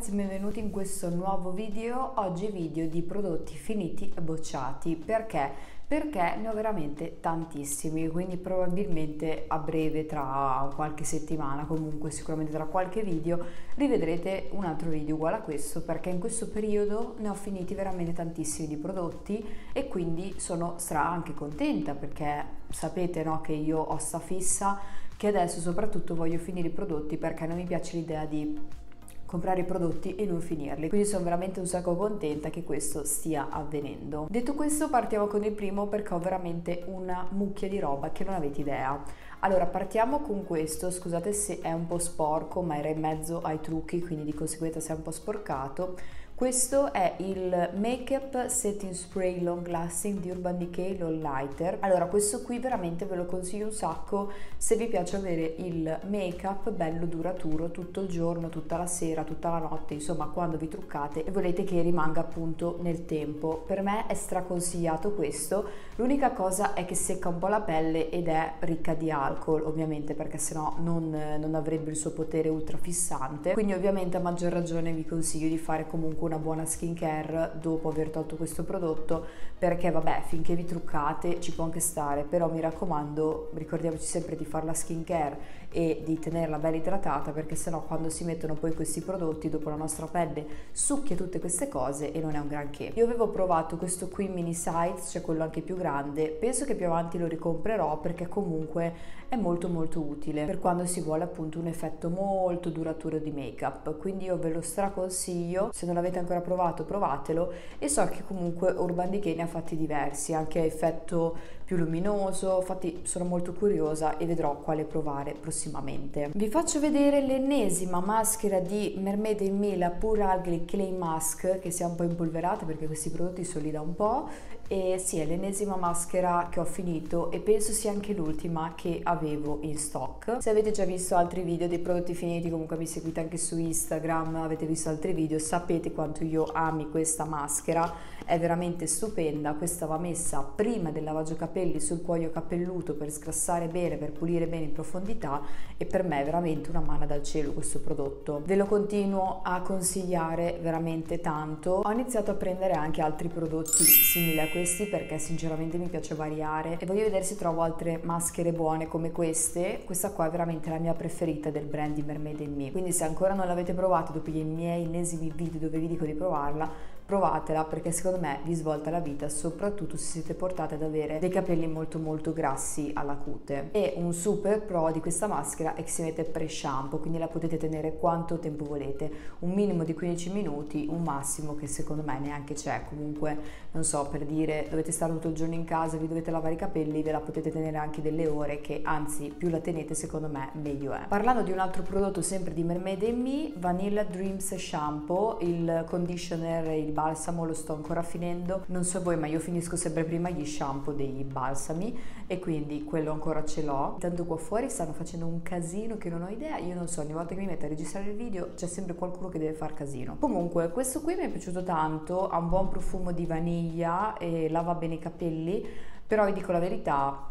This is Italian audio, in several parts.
ragazzi, benvenuti in questo nuovo video. Oggi video di prodotti finiti e bocciati. Perché? Perché ne ho veramente tantissimi, quindi probabilmente a breve, tra qualche settimana, comunque sicuramente tra qualche video, rivedrete un altro video uguale a questo, perché in questo periodo ne ho finiti veramente tantissimi di prodotti e quindi sono stra anche contenta perché sapete no, che io ho sta fissa che adesso soprattutto voglio finire i prodotti perché non mi piace l'idea di comprare i prodotti e non finirli. Quindi sono veramente un sacco contenta che questo stia avvenendo. Detto questo partiamo con il primo perché ho veramente una mucchia di roba che non avete idea. Allora partiamo con questo, scusate se è un po' sporco ma era in mezzo ai trucchi quindi di conseguenza si è un po' sporcato questo è il Makeup Setting Spray Long Lasting di Urban Decay Low Lighter. Allora, questo qui veramente ve lo consiglio un sacco se vi piace avere il make-up bello duraturo tutto il giorno, tutta la sera, tutta la notte, insomma, quando vi truccate e volete che rimanga appunto nel tempo. Per me è straconsigliato questo. L'unica cosa è che secca un po' la pelle ed è ricca di alcol, ovviamente, perché sennò non, non avrebbe il suo potere ultra fissante. Quindi ovviamente a maggior ragione vi consiglio di fare comunque una buona skincare dopo aver tolto questo prodotto perché vabbè finché vi truccate ci può anche stare però mi raccomando ricordiamoci sempre di fare la skincare e di tenerla bella idratata perché sennò quando si mettono poi questi prodotti dopo la nostra pelle succhia tutte queste cose e non è un granché. Io avevo provato questo qui mini size cioè quello anche più grande. Penso che più avanti lo ricomprerò perché comunque è molto molto utile per quando si vuole appunto un effetto molto duraturo di make up quindi io ve lo straconsiglio. Se non l'avete ancora provato provatelo. E so che comunque Urban Decay ne ha fatti diversi anche a effetto più luminoso infatti sono molto curiosa e vedrò quale provare prossimamente. Vi faccio vedere l'ennesima maschera di Mermaid in Mila Pure Algae Clay Mask che si è un po' impolverata perché questi prodotti sono lì da un po' e sì è l'ennesima maschera che ho finito e penso sia anche l'ultima che avevo in stock. Se avete già visto altri video dei prodotti finiti comunque mi seguite anche su Instagram avete visto altri video sapete quanto io ami questa maschera. È veramente stupenda. Questa va messa prima del lavaggio capelli sul cuoio capelluto per sgrassare bene per pulire bene in profondità e per me è veramente una mano dal cielo questo prodotto. Ve lo continuo a consigliare veramente tanto. Ho iniziato a prendere anche altri prodotti simili a questo questi perché sinceramente mi piace variare e voglio vedere se trovo altre maschere buone come queste. Questa qua è veramente la mia preferita del brand di Mermaid Me. Quindi se ancora non l'avete provata dopo i miei ennesimi video dove vi dico di provarla, provatela perché secondo me vi svolta la vita soprattutto se siete portate ad avere dei capelli molto molto grassi alla cute. E un super pro di questa maschera è che si mette pre shampoo quindi la potete tenere quanto tempo volete. Un minimo di 15 minuti un massimo che secondo me neanche c'è. Comunque non so per dire dovete stare tutto il giorno in casa vi dovete lavare i capelli ve la potete tenere anche delle ore che anzi più la tenete secondo me meglio è. Parlando di un altro prodotto sempre di Mermaid Me Vanilla Dreams Shampoo il conditioner il balsamo lo sto ancora finendo. Non so voi ma io finisco sempre prima gli shampoo dei balsami e quindi quello ancora ce l'ho. Tanto qua fuori stanno facendo un casino che non ho idea. Io non so ogni volta che mi metto a registrare il video c'è sempre qualcuno che deve far casino. Comunque questo qui mi è piaciuto tanto ha un buon profumo di vaniglia e lava bene i capelli però vi dico la verità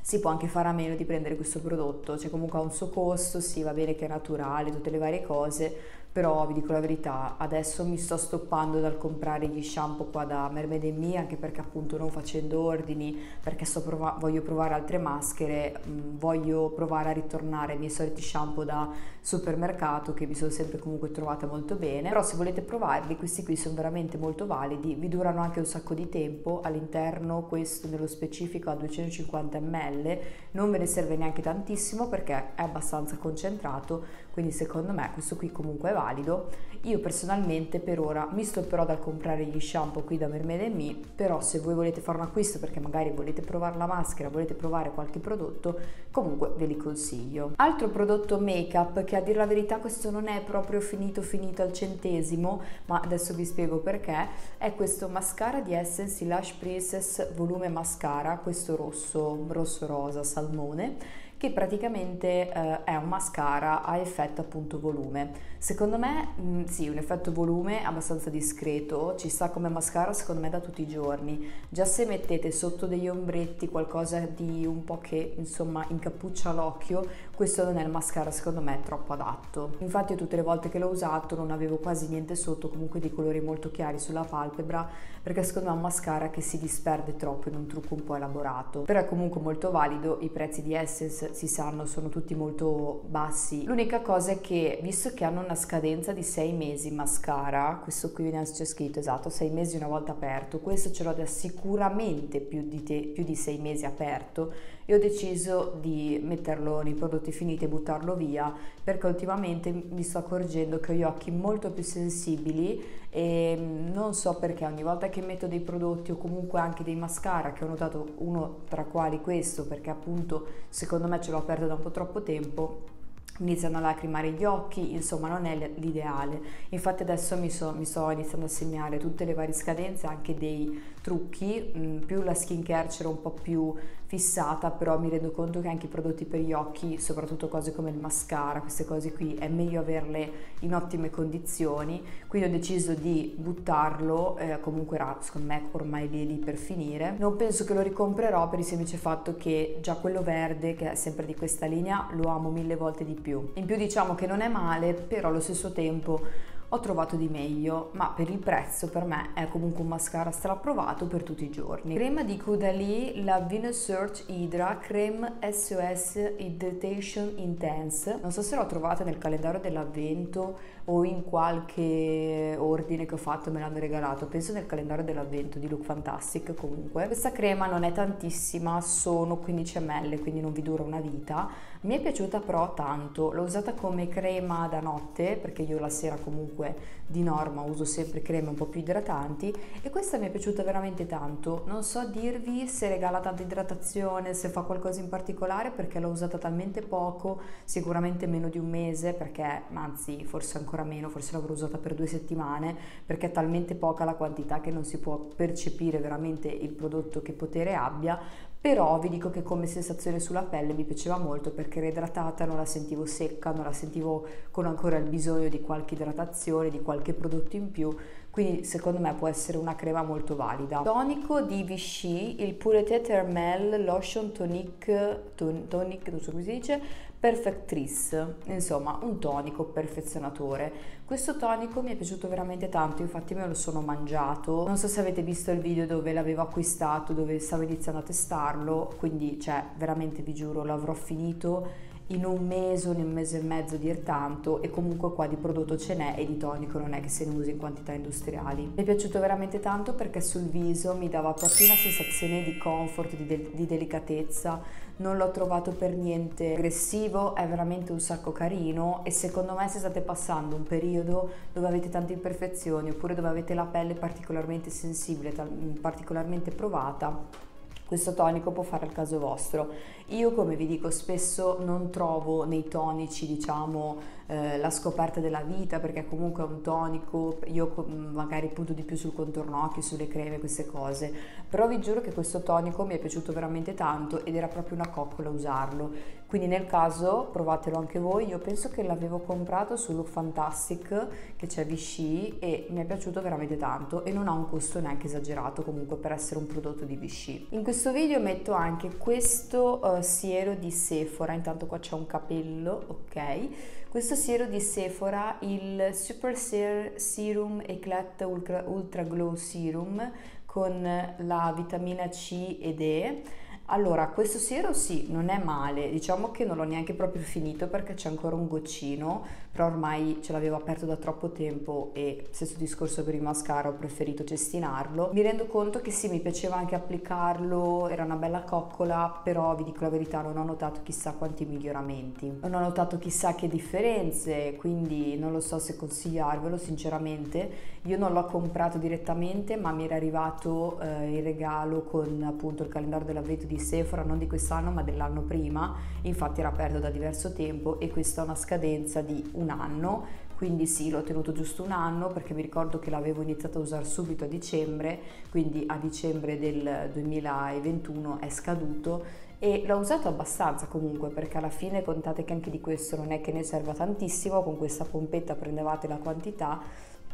si può anche fare a meno di prendere questo prodotto, cioè comunque ha un suo costo, sì va bene che è naturale, tutte le varie cose, però vi dico la verità, adesso mi sto stoppando dal comprare gli shampoo qua da Mermaid Me anche perché appunto non facendo ordini, perché prov- voglio provare altre maschere, mh, mm, voglio provare a ritornare ai miei soliti shampoo da supermercato che mi sono sempre comunque trovata molto bene, però se volete provarli questi qui sono veramente molto validi, vi durano anche un sacco di tempo, all'interno questo nello specifico a 250 ml, non ve ne serve neanche tantissimo perché è abbastanza concentrato, quindi secondo me questo qui comunque è valido. Io personalmente per ora mi stopperò dal comprare gli shampoo qui da Mermaid Me, però se voi volete fare un acquisto perché magari volete provare la maschera, volete provare qualche prodotto, comunque ve li consiglio. Altro prodotto make up che a dire la verità questo non è proprio finito finito al centesimo, ma adesso vi spiego perché, è questo mascara di Essence Lash Princess Volume Mascara, questo rosso, rosso rosa salmone che praticamente eh, è un mascara a effetto appunto volume. Secondo me mh, mm, sì, un effetto volume abbastanza discreto, ci sta come mascara secondo me da tutti i giorni. Già se mettete sotto degli ombretti qualcosa di un po' che insomma incappuccia l'occhio, questo non è il mascara secondo me troppo adatto. Infatti tutte le volte che l'ho usato non avevo quasi niente sotto, comunque dei colori molto chiari sulla palpebra, perché secondo me è un mascara che si disperde troppo in un trucco un po' elaborato. Però è comunque molto valido, i prezzi di Essence si sanno sono tutti molto bassi. L'unica cosa è che visto che hanno una scadenza di 6 mesi mascara, questo qui c'è scritto esatto, 6 mesi una volta aperto, questo ce l'ho da sicuramente più di, te, più di 6 mesi aperto e ho deciso di metterlo nei prodotti finiti e buttarlo via perché ultimamente mi sto accorgendo che ho gli occhi molto più sensibili e non so perché ogni volta che metto dei prodotti o comunque anche dei mascara che ho notato uno tra quali questo perché appunto secondo me ce l'ho aperto da un po' troppo tempo iniziano a lacrimare gli occhi, insomma non è l'ideale. Infatti adesso mi, so, mi, sto iniziando a segnare tutte le varie scadenze, anche dei trucchi, mm, più la skincare c'era un po' più fissata, però mi rendo conto che anche i prodotti per gli occhi, soprattutto cose come il mascara, queste cose qui, è meglio averle in ottime condizioni, quindi ho deciso di buttarlo, eh, comunque era secondo me ormai lì lì per finire. Non penso che lo ricomprerò per il semplice fatto che già quello verde, che è sempre di questa linea, lo amo mille volte di più. In più diciamo che non è male, però allo stesso tempo ho trovato di meglio, ma per il prezzo per me è comunque un mascara straapprovato per tutti i giorni. Crema di Caudalie, la Venus Search Hydra Creme SOS Hydratation Intense. Non so se l'ho trovata nel calendario dell'avvento o in qualche ordine che ho fatto me l'hanno regalato, penso nel calendario dell'avvento di Look Fantastic comunque. Questa crema non è tantissima, sono 15 ml, quindi non vi dura una vita. Mi è piaciuta però tanto, l'ho usata come crema da notte perché io la sera comunque di norma uso sempre creme un po' più idratanti e questa mi è piaciuta veramente tanto. Non so dirvi se regala tanta idratazione, se fa qualcosa in particolare perché l'ho usata talmente poco, sicuramente meno di un mese perché, anzi forse ancora meno, forse l'avrò usata per due settimane perché è talmente poca la quantità che non si può percepire veramente il prodotto che potere abbia, però vi dico che come sensazione sulla pelle mi piaceva molto perché era idratata, non la sentivo secca, non la sentivo con ancora il bisogno di qualche idratazione, di qualche prodotto in più, quindi secondo me può essere una crema molto valida. Tonico di Vichy, il Purité Thermal Lotion Tonic, ton, tonic, non so come si dice, Perfectrice, insomma un tonico perfezionatore. Questo tonico mi è piaciuto veramente tanto, infatti me lo sono mangiato. Non so se avete visto il video dove l'avevo acquistato, dove stavo iniziando a testarlo, quindi cioè veramente vi giuro l'avrò finito in un mese, in un mese e mezzo dir tanto e comunque qua di prodotto ce n'è e di tonico non è che se ne usi in quantità industriali. Mi è piaciuto veramente tanto perché sul viso mi dava proprio una sensazione di comfort, di, de- di delicatezza, non l'ho trovato per niente aggressivo, è veramente un sacco carino e secondo me se state passando un periodo dove avete tante imperfezioni oppure dove avete la pelle particolarmente sensibile, particolarmente provata, questo tonico può fare al caso vostro. Io come vi dico spesso non trovo nei tonici diciamo eh, la scoperta della vita perché comunque è un tonico, io magari punto di più sul contorno occhi, sulle creme, queste cose, però vi giuro che questo tonico mi è piaciuto veramente tanto ed era proprio una coccola usarlo, quindi nel caso provatelo anche voi, io penso che l'avevo comprato su Look Fantastic che c'è Vichy e mi è piaciuto veramente tanto e non ha un costo neanche esagerato comunque per essere un prodotto di Vichy. In questo video metto anche questo siero di Sephora, intanto qua c'è un capello, ok? Questo siero di Sephora, il Super Serum Eclat Ultra, Ultra Glow Serum con la vitamina C ed E allora, questo siero sì, non è male, diciamo che non l'ho neanche proprio finito perché c'è ancora un goccino, però ormai ce l'avevo aperto da troppo tempo e stesso discorso per il mascara ho preferito cestinarlo. Mi rendo conto che sì, mi piaceva anche applicarlo, era una bella coccola, però vi dico la verità, non ho notato chissà quanti miglioramenti, non ho notato chissà che differenze, quindi non lo so se consigliarvelo sinceramente. Io non l'ho comprato direttamente, ma mi era arrivato eh, il regalo con appunto il calendario dell'avvento di Sephora non di quest'anno ma dell'anno prima, infatti era aperto da diverso tempo e questa è una scadenza di un anno, quindi sì, l'ho tenuto giusto un anno perché mi ricordo che l'avevo iniziato a usare subito a dicembre, quindi a dicembre del 2021 è scaduto e l'ho usato abbastanza comunque perché alla fine contate che anche di questo non è che ne serva tantissimo, con questa pompetta prendevate la quantità,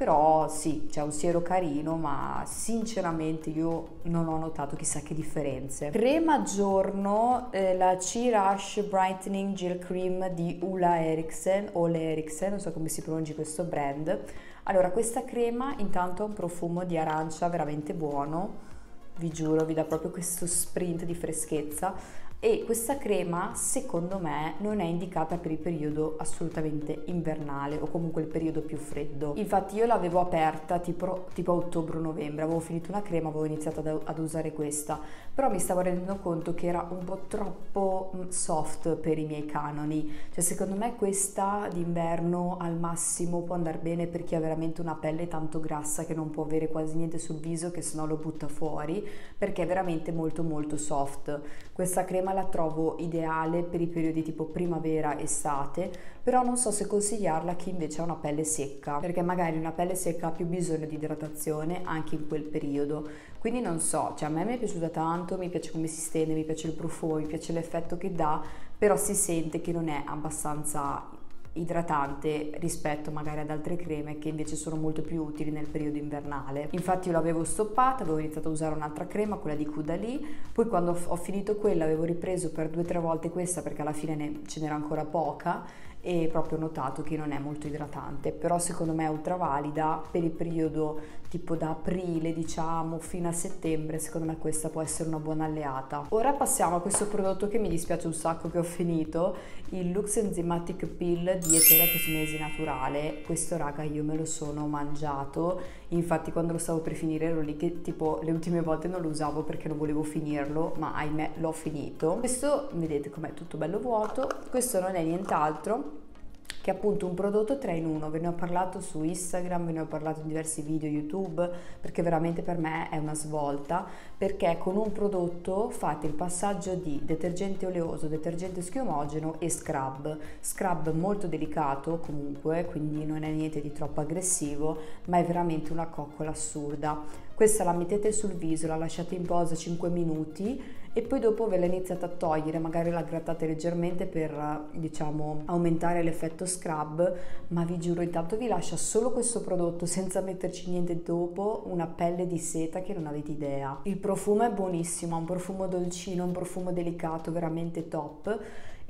però sì, c'è un siero carino, ma sinceramente io non ho notato chissà che differenze. Crema giorno, eh, la C-Rush Brightening Gel Cream di Ula Eriksen, Ole Eriksen, non so come si pronunci questo brand. Allora, questa crema intanto ha un profumo di arancia veramente buono, vi giuro, vi dà proprio questo sprint di freschezza e questa crema secondo me non è indicata per il periodo assolutamente invernale o comunque il periodo più freddo. Infatti io l'avevo aperta tipo, tipo ottobre-novembre avevo finito una crema avevo iniziato ad, ad, usare questa. Però mi stavo rendendo conto che era un po' troppo mm, soft per i miei canoni. Cioè secondo me questa d'inverno al massimo può andare bene per chi ha veramente una pelle tanto grassa che non può avere quasi niente sul viso che sennò lo butta fuori perché è veramente molto molto soft. Questa crema crema la trovo ideale per i periodi tipo primavera, estate, però non so se consigliarla a chi invece ha una pelle secca, perché magari una pelle secca ha più bisogno di idratazione anche in quel periodo. Quindi non so, cioè a me mi è piaciuta tanto, mi piace come si stende, mi piace il profumo, mi piace l'effetto che dà, però si sente che non è abbastanza idratante rispetto magari ad altre creme che invece sono molto più utili nel periodo invernale. Infatti io l'avevo stoppata, avevo iniziato a usare un'altra crema, quella di Kudali, poi quando ho finito quella avevo ripreso per due o tre volte questa perché alla fine ne, ce n'era ancora poca e proprio notato che non è molto idratante, però secondo me è ultra valida per il periodo tipo da aprile diciamo fino a settembre, secondo me questa può essere una buona alleata. Ora passiamo a questo prodotto che mi dispiace un sacco che ho finito, il Lux Enzymatic Pill di Eterea Cosmesi Naturale. Questo raga io me lo sono mangiato, infatti quando lo stavo per finire ero lì che tipo le ultime volte non lo usavo perché non volevo finirlo, ma ahimè l'ho finito. Questo vedete com'è tutto bello vuoto, questo non è nient'altro che è appunto un prodotto 3 in 1, ve ne ho parlato su Instagram, ve ne ho parlato in diversi video YouTube, perché veramente per me è una svolta, perché con un prodotto fate il passaggio di detergente oleoso, detergente schiumogeno e scrub. Scrub molto delicato comunque, quindi non è niente di troppo aggressivo, ma è veramente una coccola assurda. Questa la mettete sul viso, la lasciate in posa 5 minuti e poi dopo ve la iniziate a togliere, magari la grattate leggermente per diciamo aumentare l'effetto scrub, ma vi giuro intanto vi lascia solo questo prodotto senza metterci niente dopo, una pelle di seta che non avete idea. Il profumo è buonissimo, ha un profumo dolcino, un profumo delicato, veramente top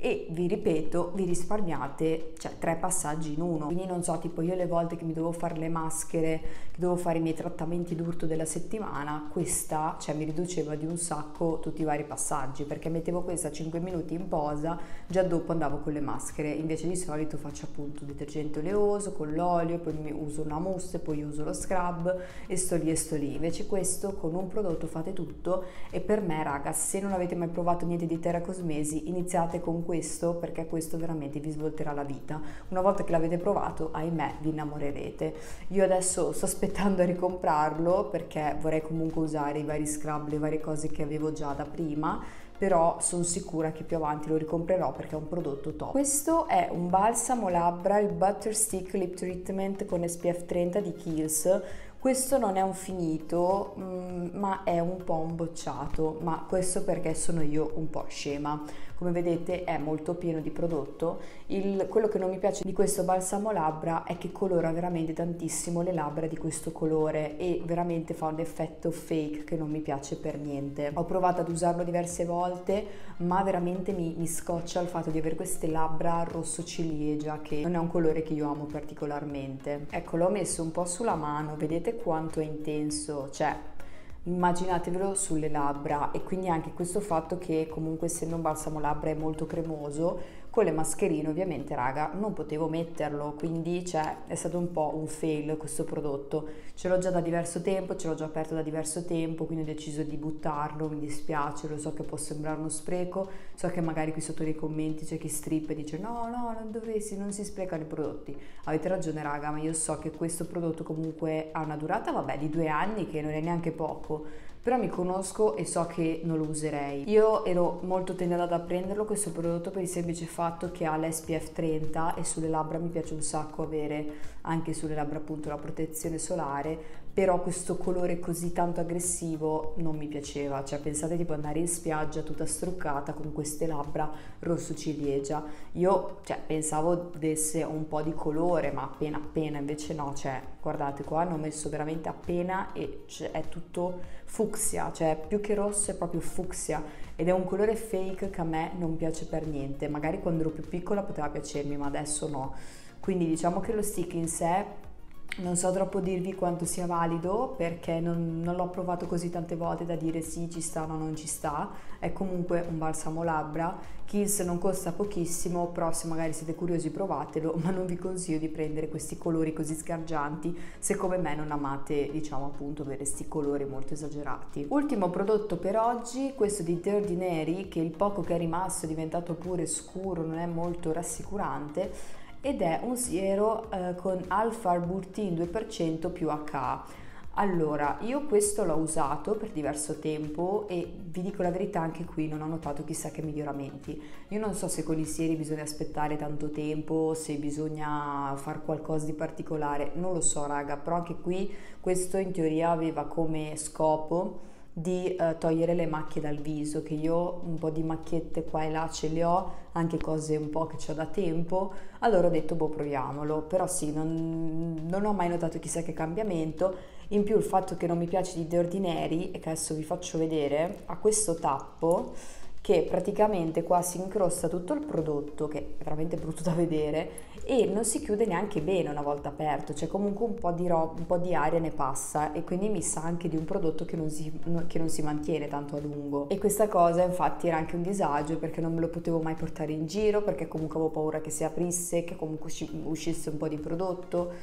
e vi ripeto vi risparmiate cioè, tre passaggi in uno. Quindi non so tipo io le volte che mi devo fare le maschere che devo fare i miei trattamenti d'urto della settimana questa cioè mi riduceva di un sacco tutti i vari passaggi perché mettevo questa 5 minuti in posa già dopo andavo con le maschere. Invece di solito faccio appunto detergente oleoso con l'olio poi mi uso una mousse poi uso lo scrub e sto lì e sto lì. Invece questo con un prodotto fate tutto e per me raga se non avete mai provato niente di Terra Cosmesi iniziate con questo questo perché questo veramente vi svolterà la vita. Una volta che l'avete provato, ahimè, vi innamorerete. Io adesso sto aspettando a ricomprarlo perché vorrei comunque usare i vari scrub, le varie cose che avevo già da prima però sono sicura che più avanti lo ricomprerò perché è un prodotto top. Questo è un balsamo labbra, il Butter Stick Lip Treatment con SPF 30 di Kiehl's questo non è un finito, mm, ma è un po' un bocciato, ma questo perché sono io un po' scema. Come vedete è molto pieno di prodotto. Il, quello che non mi piace di questo balsamo labbra è che colora veramente tantissimo le labbra di questo colore e veramente fa un effetto fake che non mi piace per niente. Ho provato ad usarlo diverse volte, ma veramente mi, mi scoccia il fatto di avere queste labbra rosso ciliegia, che non è un colore che io amo particolarmente. Ecco, l'ho messo un po' sulla mano, vedete quanto è intenso, cioè immaginatevelo sulle labbra e quindi anche questo fatto che comunque essendo un balsamo labbra è molto cremoso con le mascherine ovviamente raga non potevo metterlo quindi cioè, è stato un po' un fail questo prodotto. Ce l'ho già da diverso tempo ce l'ho già aperto da diverso tempo quindi ho deciso di buttarlo mi dispiace lo so che può sembrare uno spreco so che magari qui sotto nei commenti c'è chi strip e dice no no non dovresti non si sprecano i prodotti. Avete ragione raga ma io so che questo prodotto comunque ha una durata vabbè di due anni che non è neanche poco però mi conosco e so che non lo userei. Io ero molto tentata a prenderlo questo prodotto per il semplice fatto che ha l'SPF 30 e sulle labbra mi piace un sacco avere anche sulle labbra appunto la protezione solare, però questo colore così tanto aggressivo non mi piaceva, cioè pensate tipo andare in spiaggia tutta struccata con queste labbra rosso ciliegia, io cioè, pensavo desse un po' di colore ma appena appena, invece no, cioè guardate qua hanno messo veramente appena e è tutto fucsia, cioè più che rosso è proprio fucsia. Ed è un colore fake che a me non piace per niente, magari quando ero più piccola poteva piacermi ma adesso no, quindi diciamo che lo stick in sé non so troppo dirvi quanto sia valido perché non, non, l'ho provato così tante volte da dire sì ci sta o no non ci sta. È comunque un balsamo labbra. Kills non costa pochissimo, però se magari siete curiosi provatelo, ma non vi consiglio di prendere questi colori così sgargianti se come me non amate diciamo appunto avere questi colori molto esagerati. Ultimo prodotto per oggi, questo di The Ordinary che il poco che è rimasto è diventato pure scuro, non è molto rassicurante ed è un siero eh, con alfa-arbutin 2% più HA. Allora, io questo l'ho usato per diverso tempo e vi dico la verità, anche qui non ho notato chissà che miglioramenti. Io non so se con i sieri bisogna aspettare tanto tempo, se bisogna fare qualcosa di particolare, non lo so raga, però anche qui questo in teoria aveva come scopo di eh, togliere le macchie dal viso, che io un po' di macchiette qua e là ce le ho, anche cose un po' che ho da tempo, allora ho detto boh proviamolo, però sì, non, non ho mai notato chissà che cambiamento, in più il fatto che non mi piace di The Ordinary, e che adesso vi faccio vedere, ha questo tappo che praticamente qua si incrosta tutto il prodotto, che è veramente brutto da vedere, e non si chiude neanche bene una volta aperto, cioè comunque un po' di, ro- un po di aria ne passa e quindi mi sa anche di un prodotto che non, si, che non si mantiene tanto a lungo. E questa cosa infatti era anche un disagio perché non me lo potevo mai portare in giro, perché comunque avevo paura che si aprisse, che comunque uscisse un po' di prodotto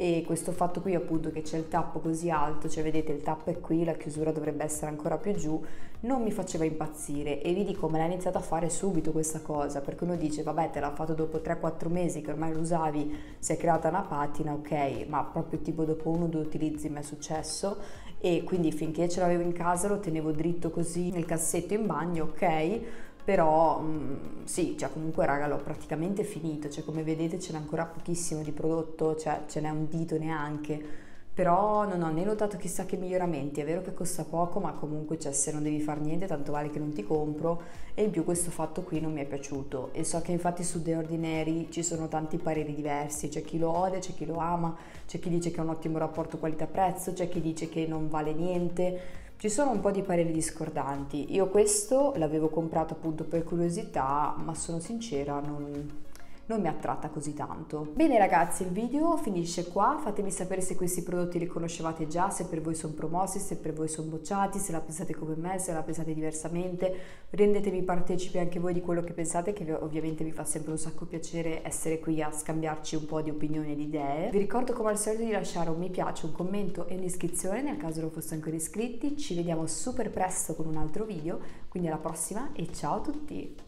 e questo fatto qui appunto che c'è il tappo così alto, cioè vedete il tappo è qui, la chiusura dovrebbe essere ancora più giù, non mi faceva impazzire. E vi dico me l'ha iniziato a fare subito questa cosa perché uno dice vabbè te l'ha fatto dopo 3-4 mesi che ormai lo usavi, si è creata una patina, ok, ma proprio tipo dopo uno o due utilizzi mi è successo. E quindi finché ce l'avevo in casa lo tenevo dritto così nel cassetto in bagno, ok, però mh, mm, sì, cioè comunque raga l'ho praticamente finito, cioè come vedete ce n'è ancora pochissimo di prodotto, cioè ce n'è un dito neanche, però non ho né notato chissà che miglioramenti, è vero che costa poco ma comunque cioè, se non devi fare niente tanto vale che non ti compro. E in più questo fatto qui non mi è piaciuto. E so che infatti su The Ordinary ci sono tanti pareri diversi, c'è chi lo odia, c'è chi lo ama, c'è chi dice che ha un ottimo rapporto qualità-prezzo, c'è chi dice che non vale niente, ci sono un po' di pareri discordanti. Io questo l'avevo comprato appunto per curiosità, ma sono sincera, non, non mi attratta così tanto. Bene ragazzi, il video finisce qua, fatemi sapere se questi prodotti li conoscevate già, se per voi sono promossi, se per voi sono bocciati, se la pensate come me, se la pensate diversamente, rendetevi partecipi anche voi di quello che pensate, che ovviamente mi fa sempre un sacco piacere essere qui a scambiarci un po' di opinioni e di idee. Vi ricordo come al solito di lasciare un mi piace, un commento e un'iscrizione nel caso non foste ancora iscritti, ci vediamo super presto con un altro video, quindi alla prossima e ciao a tutti!